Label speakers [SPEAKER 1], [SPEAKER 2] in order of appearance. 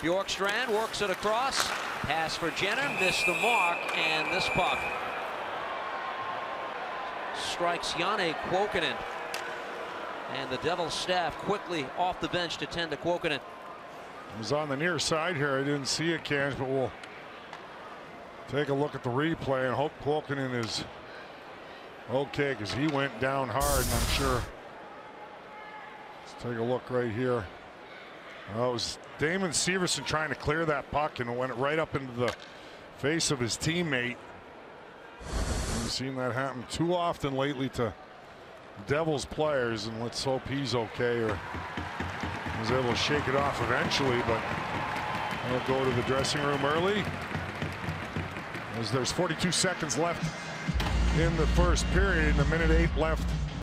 [SPEAKER 1] Bjorkstrand works it across. Pass for Jenner, missed the mark, and this puck strikes Janne Kuokkanen. And the Devils staff quickly off the bench to tend to Kuokkanen.
[SPEAKER 2] It was on the near side here. I didn't see it, Cans, but we'll take a look at the replay and hope Kuokkanen is okay because he went down hard and I'm sure. Let's take a look right here. Well, it was Damon Severson trying to clear that puck and it went right up into the face of his teammate. We've seen that happen too often lately to Devils players, and let's hope he's okay or was able to shake it off eventually, but he'll go to the dressing room early. As there's 42 seconds left in the first period and a minute eight left